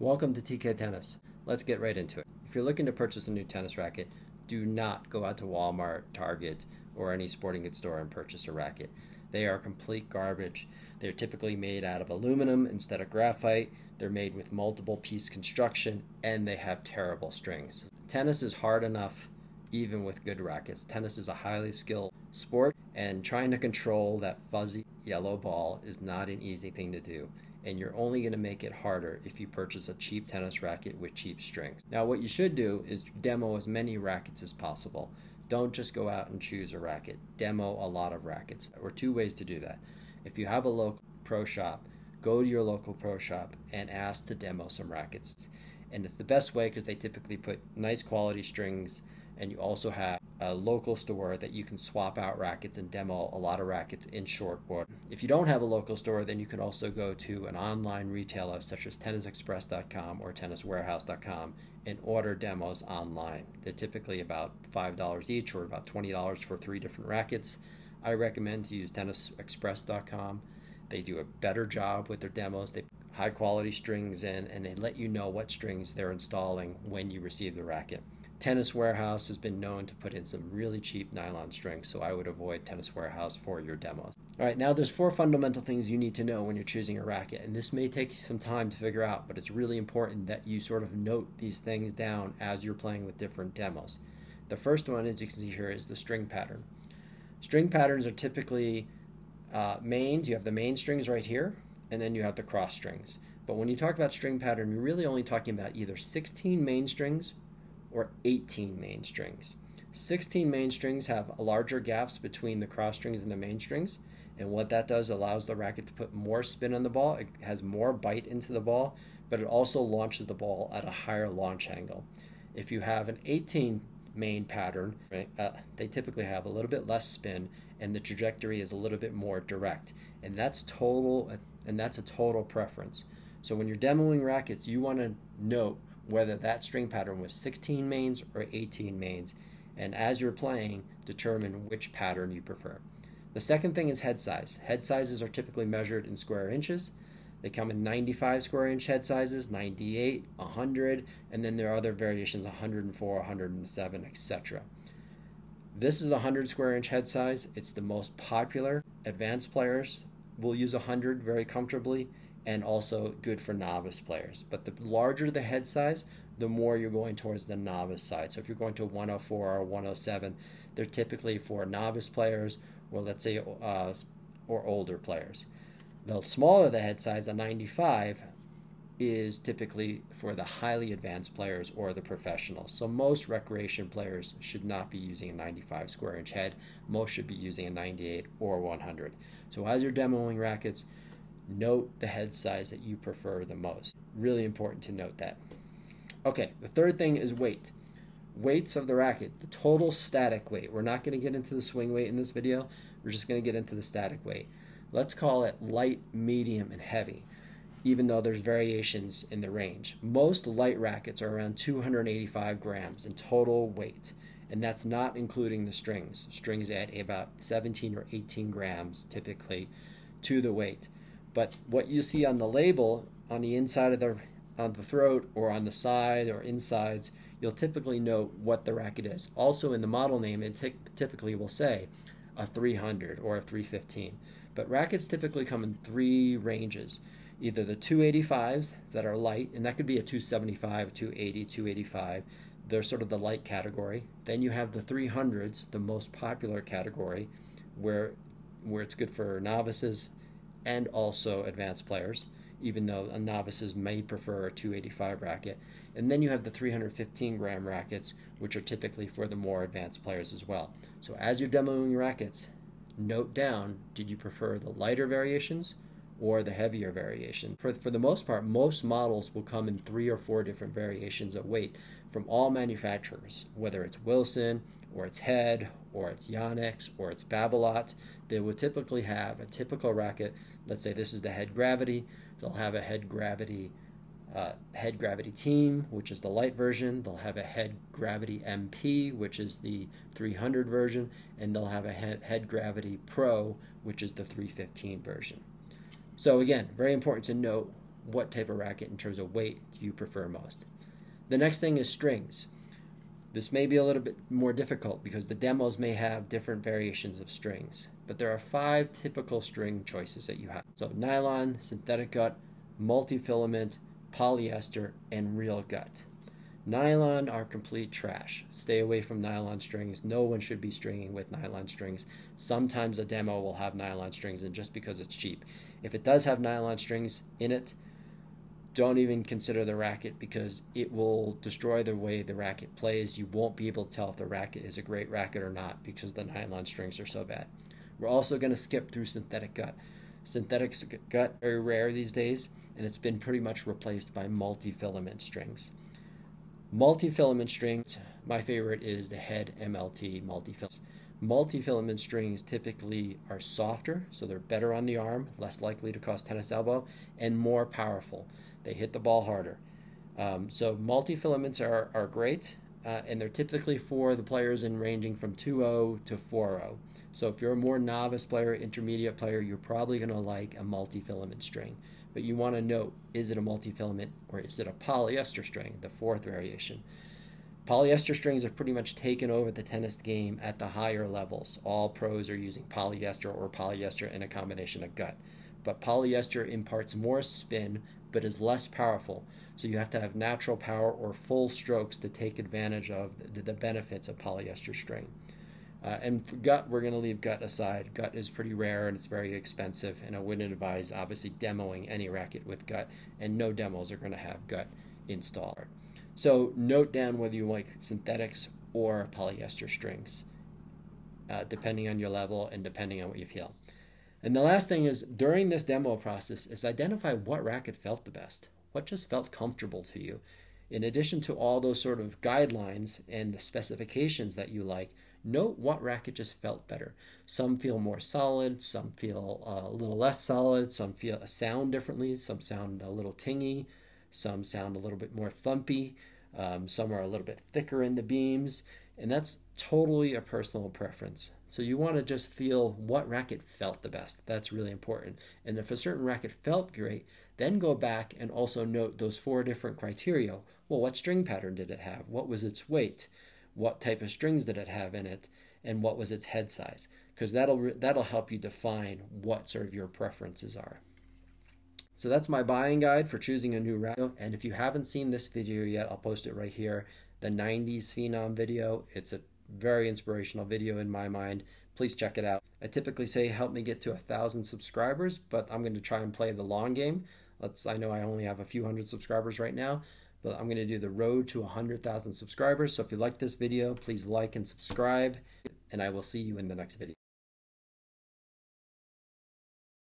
Welcome to TK Tennis. Let's get right into it. If you're looking to purchase a new tennis racket, do not go out to Walmart, Target, or any sporting goods store and purchase a racket. They are complete garbage. They're typically made out of aluminum instead of graphite. They're made with multiple piece construction and they have terrible strings. Tennis is hard enough even with good rackets. Tennis is a highly skilled sport and trying to control that fuzzy yellow ball is not an easy thing to do and you're only going to make it harder if you purchase a cheap tennis racket with cheap strings. Now, what you should do is demo as many rackets as possible. Don't just go out and choose a racket, demo a lot of rackets. There are two ways to do that. If you have a local pro shop, go to your local pro shop and ask to demo some rackets. And it's the best way because they typically put nice quality strings and you also have a local store that you can swap out rackets and demo a lot of rackets in short order. If you don't have a local store, then you can also go to an online retailer such as tennisexpress.com or tenniswarehouse.com and order demos online. They're typically about $5 each or about $20 for three different rackets. I recommend to use tennisexpress.com. They do a better job with their demos. They high quality strings in and they let you know what strings they're installing when you receive the racket. Tennis Warehouse has been known to put in some really cheap nylon strings, so I would avoid Tennis Warehouse for your demos. All right, now there's four fundamental things you need to know when you're choosing a racket, and this may take some time to figure out, but it's really important that you sort of note these things down as you're playing with different demos. The first one, as you can see here, is the string pattern. String patterns are typically uh, mains. You have the main strings right here, and then you have the cross strings. But when you talk about string pattern, you're really only talking about either 16 main strings or 18 main strings. 16 main strings have larger gaps between the cross strings and the main strings. And what that does allows the racket to put more spin on the ball. It has more bite into the ball, but it also launches the ball at a higher launch angle. If you have an 18 main pattern, right, uh, they typically have a little bit less spin and the trajectory is a little bit more direct. And that's total and that's a total preference. So when you're demoing rackets, you want to note whether that string pattern was 16 mains or 18 mains, and as you're playing, determine which pattern you prefer. The second thing is head size. Head sizes are typically measured in square inches. They come in 95 square inch head sizes, 98, 100, and then there are other variations 104, 107, etc. This is a 100 square inch head size. It's the most popular. Advanced players will use 100 very comfortably and also good for novice players. But the larger the head size, the more you're going towards the novice side. So if you're going to 104 or 107, they're typically for novice players or let's say uh, or older players. The smaller the head size, a 95, is typically for the highly advanced players or the professionals. So most recreation players should not be using a 95 square inch head. Most should be using a 98 or 100. So as you're demoing rackets, note the head size that you prefer the most. Really important to note that. Okay, the third thing is weight. Weights of the racket, the total static weight. We're not going to get into the swing weight in this video. We're just going to get into the static weight. Let's call it light, medium, and heavy, even though there's variations in the range. Most light rackets are around 285 grams in total weight, and that's not including the strings. Strings add about 17 or 18 grams typically to the weight. But what you see on the label on the inside of the on the throat or on the side or insides, you'll typically know what the racket is. Also in the model name, it t- typically will say a 300 or a 315. But rackets typically come in three ranges. Either the 285s that are light, and that could be a 275, 280, 285. They're sort of the light category. Then you have the 300s, the most popular category, where where it's good for novices and also advanced players, even though novices may prefer a 285 racket. And then you have the 315 gram rackets, which are typically for the more advanced players as well. So as you're demoing rackets, note down did you prefer the lighter variations or the heavier variation? For, for the most part, most models will come in three or four different variations of weight from all manufacturers, whether it's Wilson or it's Head or it's Yonex or it's Babolat. They will typically have a typical racket let's say this is the head gravity, they'll have a head gravity uh, head gravity team, which is the light version. They'll have a head gravity MP, which is the 300 version, and they'll have a head, head gravity pro, which is the 315 version. So again, very important to note what type of racket in terms of weight do you prefer most. The next thing is strings. This may be a little bit more difficult because the demos may have different variations of strings, but there are five typical string choices that you have. So nylon, synthetic gut, multi-filament, polyester, and real gut. Nylon are complete trash. Stay away from nylon strings. No one should be stringing with nylon strings. Sometimes a demo will have nylon strings, and just because it's cheap. If it does have nylon strings in it, don't even consider the racket because it will destroy the way the racket plays. You won't be able to tell if the racket is a great racket or not because the nylon strings are so bad. We're also going to skip through synthetic gut. Synthetic gut very rare these days, and it's been pretty much replaced by multi-filament strings. Multi-filament strings, my favorite is the head MLT multi-filament. Multi-filament strings typically are softer, so they're better on the arm, less likely to cause tennis elbow, and more powerful. They hit the ball harder. Um, so multi-filaments are, are great, uh, and they're typically for the players in ranging from 2-0 to 4-0. So if you're a more novice player, intermediate player, you're probably going to like a multi-filament string. But you want to note, is it a multi-filament or is it a polyester string, the fourth variation? Polyester strings have pretty much taken over the tennis game at the higher levels. All pros are using polyester or polyester in a combination of gut. But polyester imparts more spin but is less powerful. So you have to have natural power or full strokes to take advantage of the, the benefits of polyester string. Uh, and gut, we're going to leave gut aside. Gut is pretty rare and it's very expensive, and I wouldn't advise obviously demoing any racket with gut, and no demos are going to have gut installed. So note down whether you like synthetics or polyester strings, uh, depending on your level and depending on what you feel. And the last thing is during this demo process is identify what racket felt the best, what just felt comfortable to you. In addition to all those sort of guidelines and the specifications that you like, note what racket just felt better. Some feel more solid, some feel a little less solid, some feel sound differently, some sound a little tingy, some sound a little bit more thumpy, um, some are a little bit thicker in the beams, and that's totally a personal preference. So you want to just feel what racket felt the best. That's really important. And if a certain racket felt great, then go back and also note those four different criteria. Well, what string pattern did it have? What was its weight? What type of strings did it have in it? And what was its head size? Because that'll that'll help you define what sort of your preferences are. So that's my buying guide for choosing a new racket. And if you haven't seen this video yet, I'll post it right here. The 90s Phenom video. It's a very inspirational video in my mind. Please check it out. I typically say help me get to a thousand subscribers, but I'm going to try and play the long game. Let's. I know I only have a few hundred subscribers right now, but I'm going to do the road to a 100,000 subscribers. So if you like this video, please like and subscribe, and I will see you in the next video.